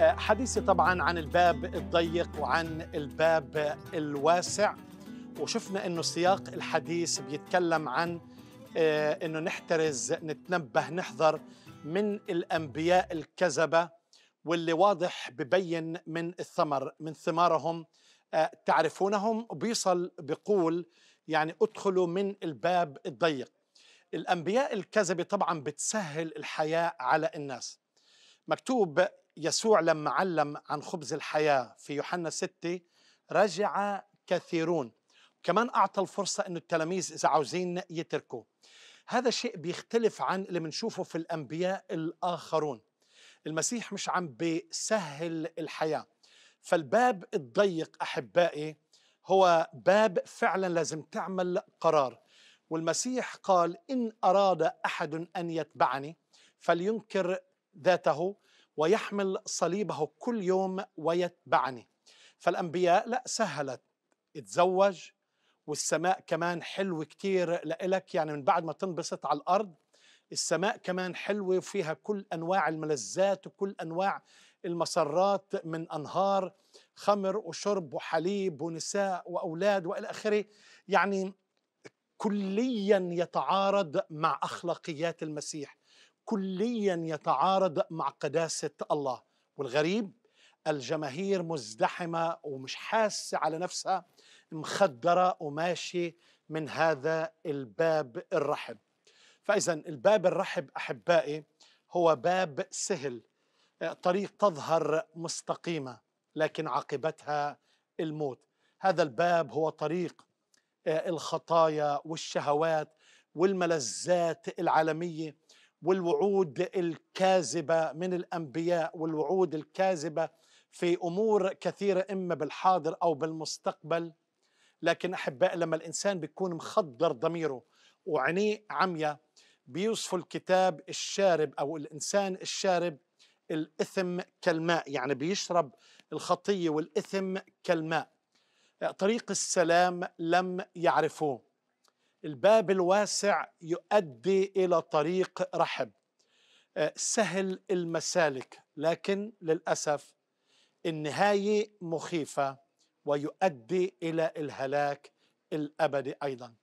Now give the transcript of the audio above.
حديثي طبعا عن الباب الضيق وعن الباب الواسع. وشفنا إنه سياق الحديث بيتكلم عن إنه نحترز نتنبه نحذر من الأنبياء الكذبة واللي واضح ببين من الثمر من ثمارهم. تعرفونهم؟ وبيصل بيقول يعني ادخلوا من الباب الضيق. الأنبياء الكذبة طبعا بتسهل الحياة على الناس. مكتوب يسوع لما علم عن خبز الحياة في يوحنا 6 رجع كثيرون. كمان أعطى الفرصة إنه التلاميذ إذا عاوزين يتركوا هذا شيء بيختلف عن اللي بنشوفه في الأنبياء الآخرون. المسيح مش عم بيسهل الحياة. فالباب الضيق أحبائي هو باب فعلا لازم تعمل قرار. والمسيح قال إن أراد أحد أن يتبعني فلينكر ذاته ويحمل صليبه كل يوم ويتبعني. فالأنبياء لا سهلت اتزوج والسماء كمان حلو كتير لإلك يعني من بعد ما تنبسط على الأرض السماء كمان حلوة وفيها كل أنواع الملذات وكل أنواع المسرات من أنهار خمر وشرب وحليب ونساء وأولاد وإلى آخره. يعني كليا يتعارض مع أخلاقيات المسيح. كليا يتعارض مع قداسة الله. والغريب الجماهير مزدحمة ومش حاسة على نفسها مخدرة وماشي من هذا الباب الرحب. فإذا الباب الرحب أحبائي هو باب سهل طريق تظهر مستقيمة لكن عاقبتها الموت. هذا الباب هو طريق الخطايا والشهوات والملذات العالمية. والوعود الكاذبة من الأنبياء والوعود الكاذبة في أمور كثيرة إما بالحاضر أو بالمستقبل. لكن أحباء لما الإنسان بيكون مخدر ضميره وعينيه عمية بيوصف الكتاب الشارب أو الإنسان الشارب الإثم كالماء يعني بيشرب الخطية والإثم كالماء. طريق السلام لم يعرفوه. الباب الواسع يؤدي إلى طريق رحب. سهل المسالك لكن للأسف النهاية مخيفة ويؤدي إلى الهلاك الأبدي أيضاً.